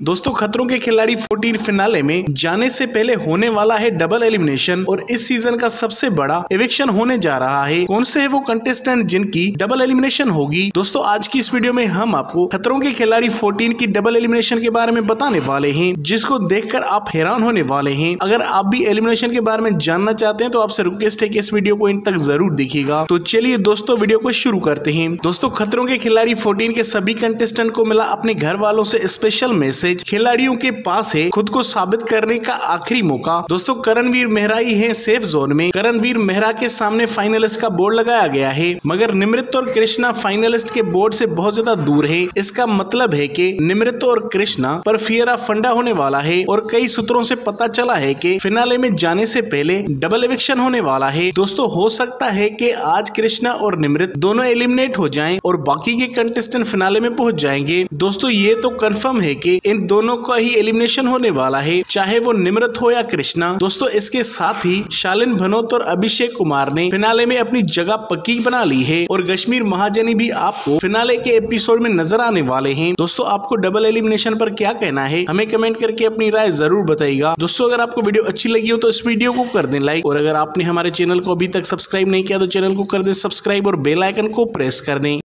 दोस्तों, खतरों के खिलाड़ी 14 फिनाले में जाने से पहले होने वाला है डबल एलिमिनेशन और इस सीज़न का सबसे बड़ा एविक्शन होने जा रहा है। कौन से है वो कंटेस्टेंट जिनकी डबल एलिमिनेशन होगी? दोस्तों, आज की इस वीडियो में हम आपको खतरों के खिलाड़ी 14 की डबल एलिमिनेशन के बारे में बताने वाले हैं, जिसको देखकर आप हैरान होने वाले हैं। अगर आप भी एलिमिनेशन के बारे में जानना चाहते हैं तो आपसे रिक्वेस्ट है की इस वीडियो को इन तक ज़रूर देखिएगा। तो चलिए दोस्तों वीडियो को शुरू करते हैं। दोस्तों, खतरों के खिलाड़ी फोर्टीन के सभी कंटेस्टेंट को मिला अपने घर वालों से स्पेशल मैसेज मैसेज खिलाड़ियों के पास है खुद को साबित करने का आखिरी मौका। दोस्तों, करणवीर मेहरा ही है सेफ़ जोन में। करणवीर मेहरा के सामने फाइनलिस्ट का बोर्ड लगाया गया है, मगर निमृत और कृष्णा फाइनलिस्ट के बोर्ड से बहुत ज़्यादा दूर है। इसका मतलब है कि निमृत और कृष्णा पर फियरा फंडा होने वाला है और कई सूत्रों से पता चला है कि फिनाले में जाने से पहले डबल एविक्शन होने वाला है। दोस्तों, हो सकता है कि आज कृष्णा और निमृत दोनों एलिमिनेट हो जाएँ और बाकी के कंटेस्टेंट फिनाले में पहुँच जाएँगे। दोस्तों, ये तो कंफर्म है कि इन दोनों का ही एलिमिनेशन होने वाला है, चाहे वो निमृत हो या कृष्णा। दोस्तों, इसके साथ ही शालिन भनोत और अभिषेक कुमार ने फिनाले में अपनी जगह पक्की बना ली है और कश्मीर महाजनी भी आपको फिनाले के एपिसोड में नज़र आने वाले हैं। दोस्तों, आपको डबल एलिमिनेशन पर क्या कहना है, हमें कमेंट करके अपनी राय ज़रूर बताइएगा। दोस्तों, अगर आपको वीडियो अच्छी लगी हो तो इस वीडियो को कर दें लाइक और अगर आपने हमारे चैनल को अभी तक सब्सक्राइब नहीं किया तो चैनल को कर दे सब्सक्राइब और बेल आइकन को प्रेस कर दें।